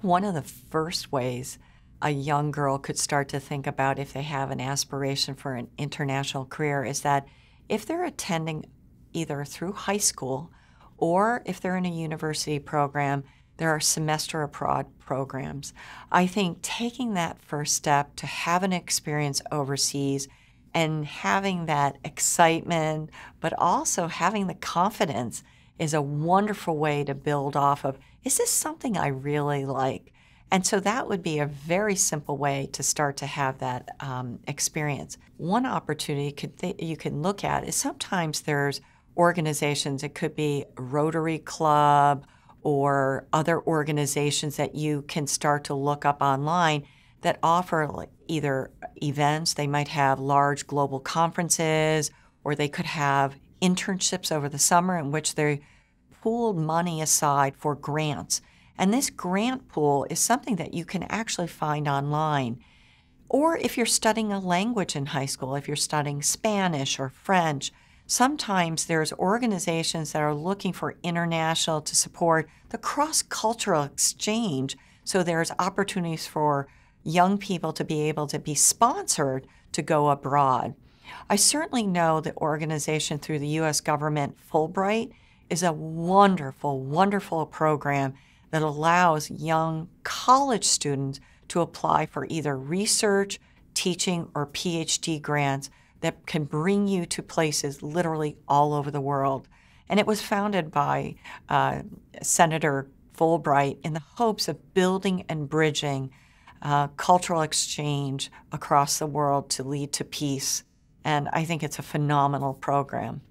One of the first ways a young girl could start to think about if they have an aspiration for an international career is that if they're attending either through high school or if they're in a university program, there are semester abroad programs. I think taking that first step to have an experience overseas and having that excitement, but also having the confidence is a wonderful way to build off of is this something I really like? And so that would be a very simple way to start to have that um, experience. One opportunity you can look at is sometimes there's organizations, it could be Rotary Club or other organizations that you can start to look up online that offer either events, they might have large global conferences, or they could have internships over the summer in which they pooled money aside for grants. And this grant pool is something that you can actually find online. Or if you're studying a language in high school, if you're studying Spanish or French, sometimes there's organizations that are looking for international to support the cross-cultural exchange. So there's opportunities for young people to be able to be sponsored to go abroad. I certainly know the organization through the US government, Fulbright, is a wonderful, wonderful program that allows young college students to apply for either research, teaching, or PhD grants that can bring you to places literally all over the world. And it was founded by uh, Senator Fulbright in the hopes of building and bridging uh, cultural exchange across the world to lead to peace. And I think it's a phenomenal program.